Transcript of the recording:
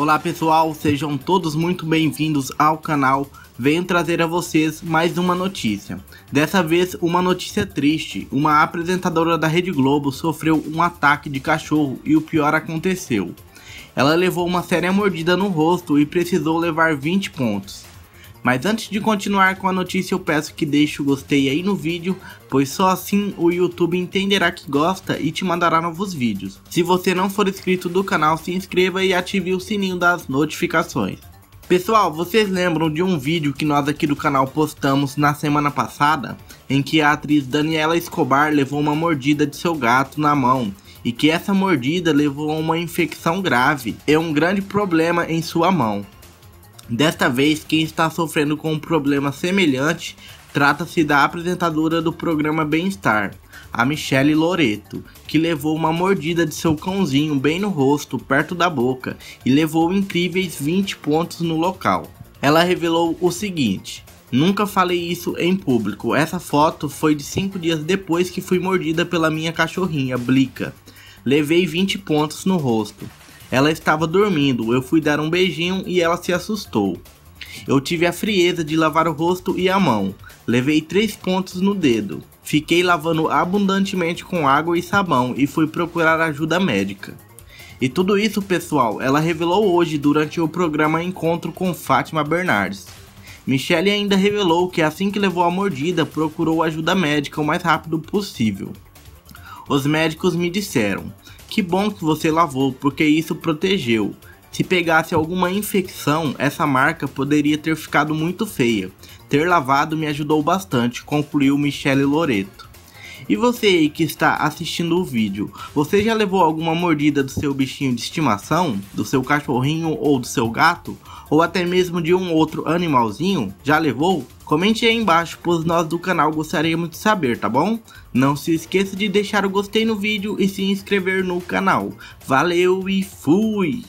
Olá pessoal, sejam todos muito bem-vindos ao canal. Venho trazer a vocês mais uma notícia. Dessa vez, uma notícia triste. Uma apresentadora da Rede Globo sofreu um ataque de cachorro e o pior aconteceu. Ela levou uma séria mordida no rosto e precisou levar 20 pontos. Mas antes de continuar com a notícia, eu peço que deixe o gostei aí no vídeo, pois só assim o YouTube entenderá que gosta e te mandará novos vídeos. Se você não for inscrito do canal, se inscreva e ative o sininho das notificações. Pessoal, vocês lembram de um vídeo que nós aqui do canal postamos na semana passada, em que a atriz Daniela Escobar levou uma mordida de seu gato na mão e que essa mordida levou a uma infecção grave e um grande problema em sua mão. Desta vez, quem está sofrendo com um problema semelhante trata-se da apresentadora do programa Bem-Estar, a Michelle Loreto, que levou uma mordida de seu cãozinho bem no rosto, perto da boca, e levou incríveis 20 pontos no local. Ela revelou o seguinte: Nunca falei isso em público. Essa foto foi de 5 dias depois que fui mordida pela minha cachorrinha, Blica. Levei 20 pontos no rosto. Ela estava dormindo, eu fui dar um beijinho e ela se assustou. Eu tive a frieza de lavar o rosto e a mão. Levei três pontos no dedo. Fiquei lavando abundantemente com água e sabão e fui procurar ajuda médica. E tudo isso, pessoal, ela revelou hoje durante o programa Encontro com Fátima Bernardes. Michelle ainda revelou que assim que levou a mordida, procurou ajuda médica o mais rápido possível. Os médicos me disseram: que bom que você lavou, porque isso protegeu. Se pegasse alguma infecção, essa marca poderia ter ficado muito feia. Ter lavado me ajudou bastante, concluiu Michele Loreto. E você aí que está assistindo o vídeo, você já levou alguma mordida do seu bichinho de estimação, do seu cachorrinho ou do seu gato, ou até mesmo de um outro animalzinho? Já levou? Comente aí embaixo, pois nós do canal gostaríamos de saber, tá bom? Não se esqueça de deixar o gostei no vídeo e se inscrever no canal. Valeu e fui!